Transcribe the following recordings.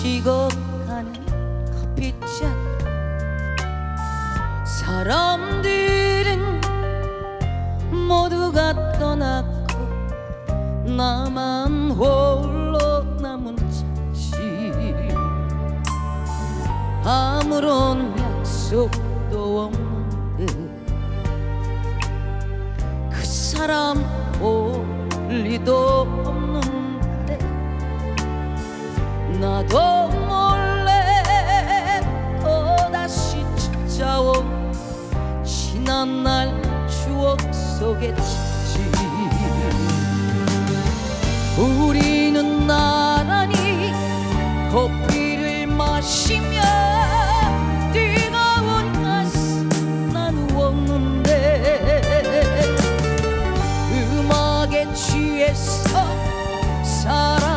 식어가는 커피잔. 사람들은 모두가 떠났고 나만 홀로 남은 자식. 아무런 약속도 없는데 그 사람 볼 리도 없는데 나도 몰래 또다시 찾아온 지난 날 추억 속에 지지 우리는 나란히 커피를 마시며 뜨거운 가슴 나누었는데 음악에 취해서 사랑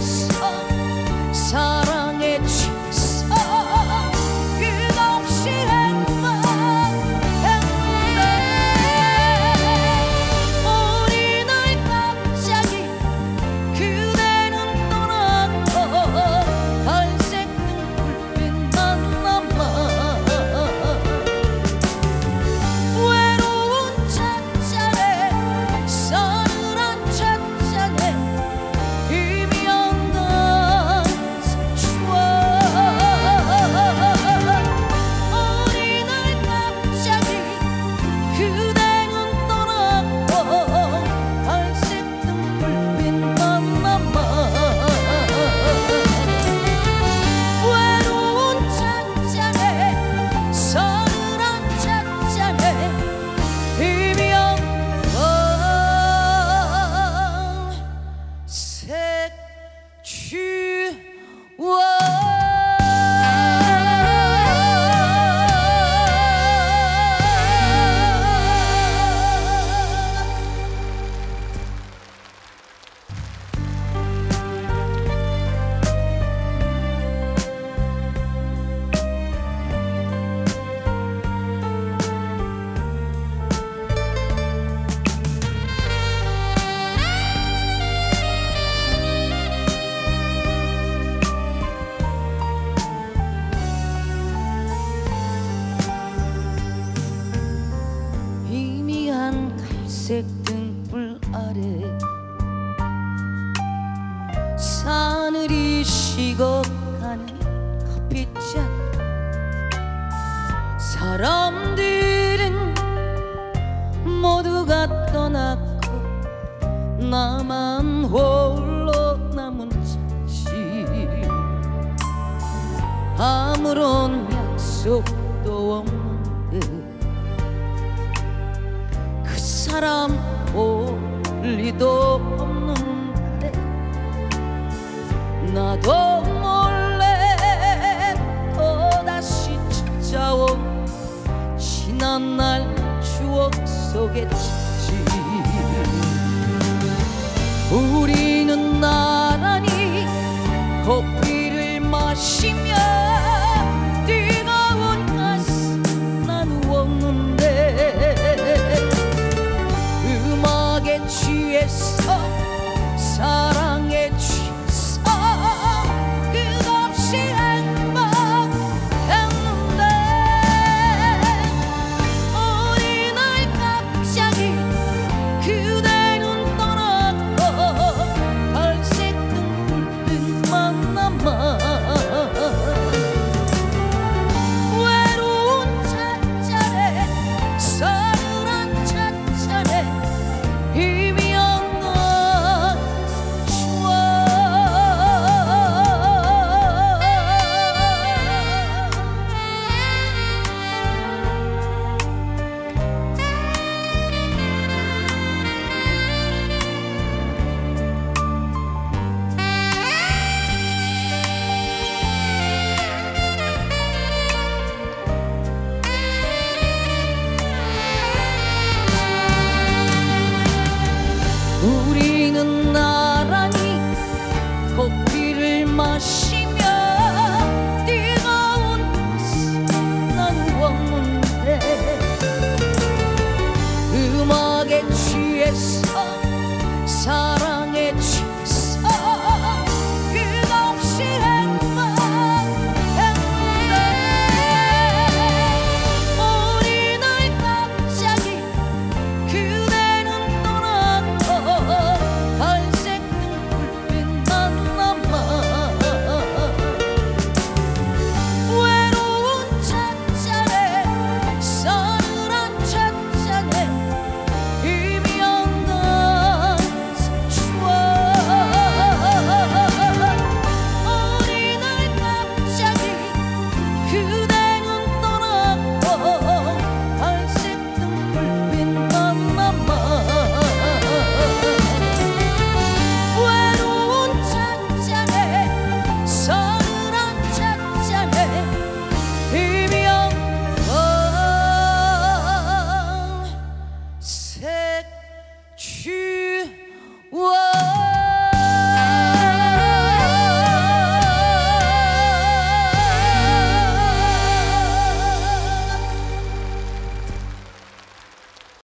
취 Whoa! 사늘이 식어가는 커피잔. 사람들은 모두가 떠났고 나만 홀로 남은 자식. 아무런 약속도 없는데 그 사람 볼 리도 없는 나도 몰래 또다시 찾아온 지난 날 추억 속에 지지. 우리는 나란히 커피를 마시며 우리는 나란히 커피를 마시며 뜨거운 난광문대 음악에 취해서 是我